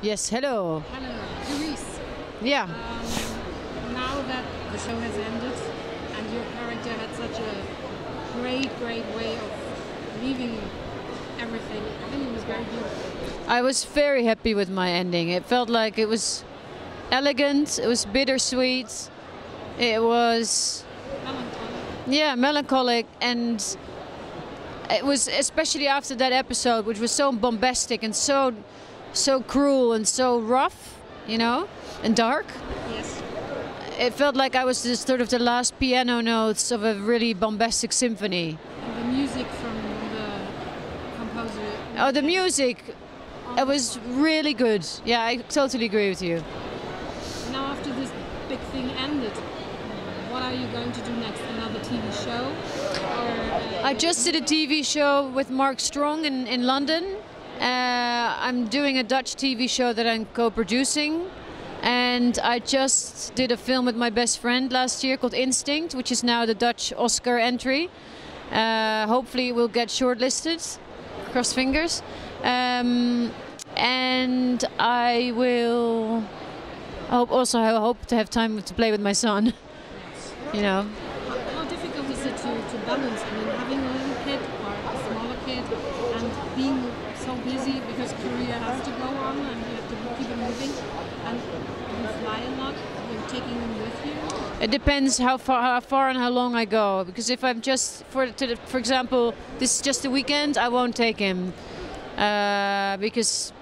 Yes, hello. Hello, Carice. Yeah. Um, now that the show has ended and your character had such a great, great way of leaving everything, I think it was very beautiful. I was very happy with my ending. It felt like it was elegant, it was bittersweet, it was, Melancholic. yeah, melancholic, and it was especially after that episode, which was so bombastic and so, so cruel and so rough, you know, and dark. Yes. It felt like I was just sort of the last piano notes of a really bombastic symphony. And the music from the composer. Oh, the music, it was really good. Yeah, I totally agree with you. Now, after this big thing ended, what are you going to do next? Another TV show? Or, uh, I just did a TV show with Mark Strong in, in London. Uh, I'm doing a Dutch TV show that I'm co producing. And I just did a film with my best friend last year called Instinct, which is now the Dutch Oscar entry. Uh, hopefully, it will get shortlisted. Cross fingers. Um, and I will. I hope also I hope to have time to play with my son. You know. How, difficult is it to, to balance? I mean, having a little kid and being so busy because career has to go on and you have to keep it moving and you fly a lot, you're taking them with you? It depends how far, how far and how long I go. Because if I'm just for, the, for example, this is just a weekend, I won't take him uh, because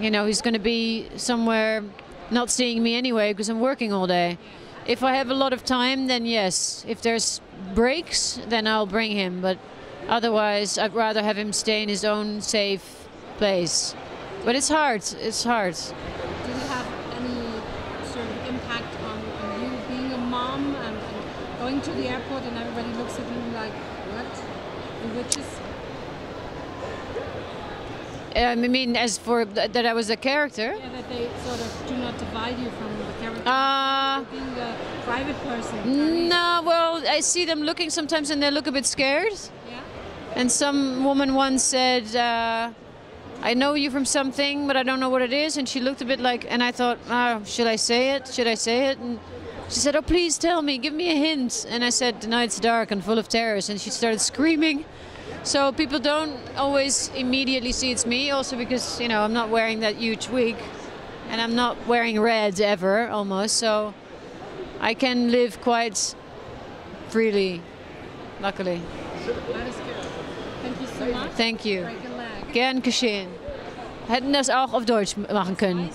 you know he's going to be somewhere not seeing me anyway because I'm working all day. If I have a lot of time, then yes. If there's breaks, then I'll bring him. But otherwise, I'd rather have him stay in his own safe place. But it's hard. It's hard. Did it have any sort of impact on, on you being a mom and, and going to the airport and everybody looks at you like, what? The witches? I mean, as for th- that, I was a character. Yeah, that they sort of do not divide you from the character. Uh, being a private person. No, well, I see them looking sometimes and they look a bit scared. Yeah? And some woman once said, uh, I know you from something, but I don't know what it is. And she looked a bit like, and I thought, oh, should I say it? Should I say it? And she said, oh, please tell me, give me a hint. And I said, the night's dark and full of terrors. And she started screaming. So people don't always immediately see it's me, also because, you know, I'm not wearing that huge wig. And I'm not wearing red ever, almost. So I can live quite freely, luckily. Thank you so much. Thank you. Break a leg. Gern geschehen. Hätten das auch auf Deutsch machen können.